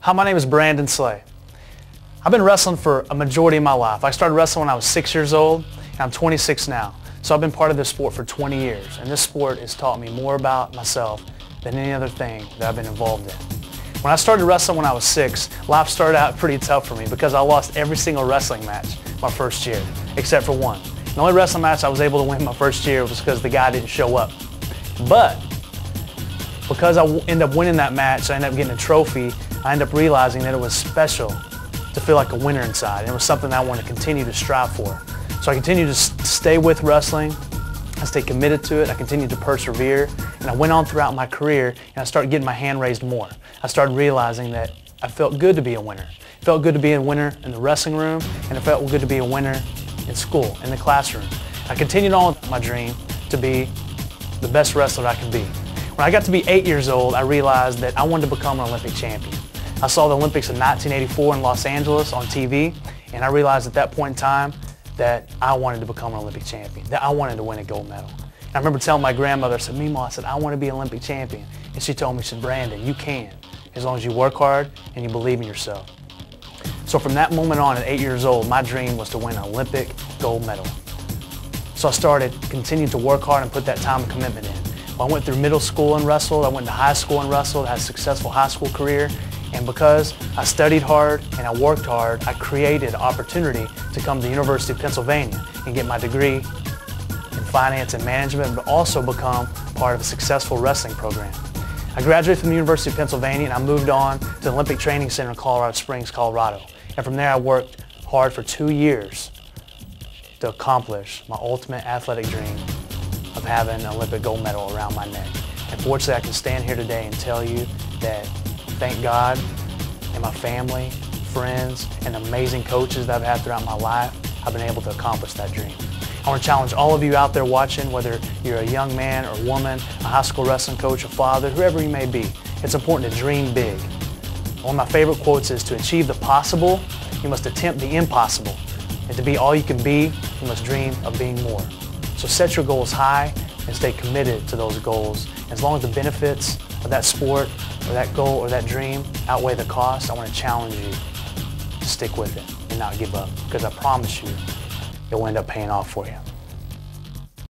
Hi, my name is Brandon Slay. I've been wrestling for a majority of my life. I started wrestling when I was six years old, and I'm 26 now. So I've been part of this sport for 20 years, and this sport has taught me more about myself than any other thing that I've been involved in. When I started wrestling when I was six, life started out pretty tough for me because I lost every single wrestling match my first year, except for one. The only wrestling match I was able to win my first year was because the guy didn't show up. But because I end up winning that match, I end up getting a trophy, I end up realizing that it was special to feel like a winner inside. And it was something I wanted to continue to strive for. So I continued to stay with wrestling. I stayed committed to it. I continued to persevere. And I went on throughout my career and I started getting my hand raised more. I started realizing that I felt good to be a winner. It felt good to be a winner in the wrestling room and it felt good to be a winner in school, in the classroom. I continued on with my dream to be the best wrestler I could be. When I got to be eight years old, I realized that I wanted to become an Olympic champion. I saw the Olympics in 1984 in Los Angeles on TV, and I realized at that point in time that I wanted to become an Olympic champion, that I wanted to win a gold medal. And I remember telling my grandmother, I said, Mima, I said, I want to be an Olympic champion. And she told me, she said, Brandon, you can, as long as you work hard and you believe in yourself. So from that moment on at eight years old, my dream was to win an Olympic gold medal. So I started, continued to work hard and put that time and commitment in. I went through middle school and wrestled. I went to high school and wrestled, had a successful high school career. And because I studied hard and I worked hard, I created opportunity to come to the University of Pennsylvania and get my degree in finance and management, but also become part of a successful wrestling program. I graduated from the University of Pennsylvania and I moved on to the Olympic Training Center in Colorado Springs, Colorado. And from there I worked hard for two years to accomplish my ultimate athletic dream having an Olympic gold medal around my neck. And fortunately I can stand here today and tell you that thank God and my family, friends, and amazing coaches that I've had throughout my life, I've been able to accomplish that dream. I want to challenge all of you out there watching, whether you're a young man or woman, a high school wrestling coach, a father, whoever you may be. It's important to dream big. One of my favorite quotes is to achieve the possible, you must attempt the impossible. And to be all you can be, you must dream of being more. So set your goals high and stay committed to those goals. As long as the benefits of that sport or that goal or that dream outweigh the cost, I want to challenge you to stick with it and not give up because I promise you, it will end up paying off for you.